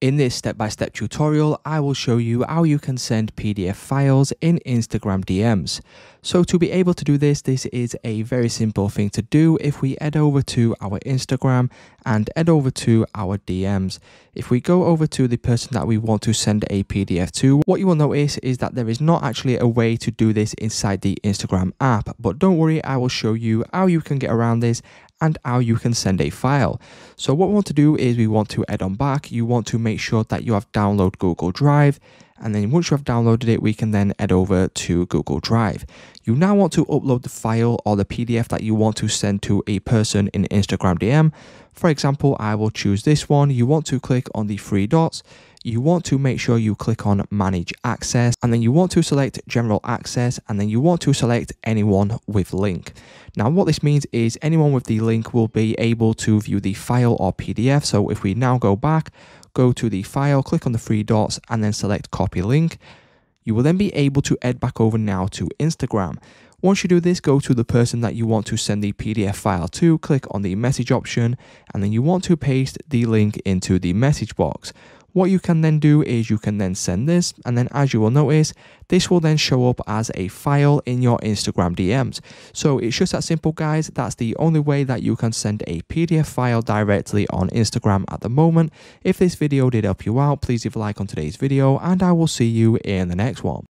In this step-by-step tutorial, I will show you how you can send PDF files in Instagram DMs. So to be able to do this, this is a very simple thing to do if we head over to our Instagram and head over to our DMs. If we go over to the person that we want to send a PDF to, what you will notice is that there is not actually a way to do this inside the Instagram app. But don't worry, I will show you how you can get around this and how you can send a file. So what we want to do is we want to add on back. You want to make sure that you have download Google Drive. And then once you have downloaded it, we can then head over to Google Drive. You now want to upload the file or the PDF that you want to send to a person in Instagram DM. For example, I will choose this one. You want to click on the three dots you want to make sure you click on manage access and then you want to select general access and then you want to select anyone with link. Now what this means is anyone with the link will be able to view the file or PDF. So if we now go back, go to the file, click on the three dots and then select copy link, you will then be able to head back over now to Instagram. Once you do this, go to the person that you want to send the PDF file to, click on the message option, and then you want to paste the link into the message box. What you can then do is you can then send this, and then as you will notice, this will then show up as a file in your Instagram DMs. So it's just that simple, guys. That's the only way that you can send a PDF file directly on Instagram at the moment. If this video did help you out, please leave a like on today's video, and I will see you in the next one.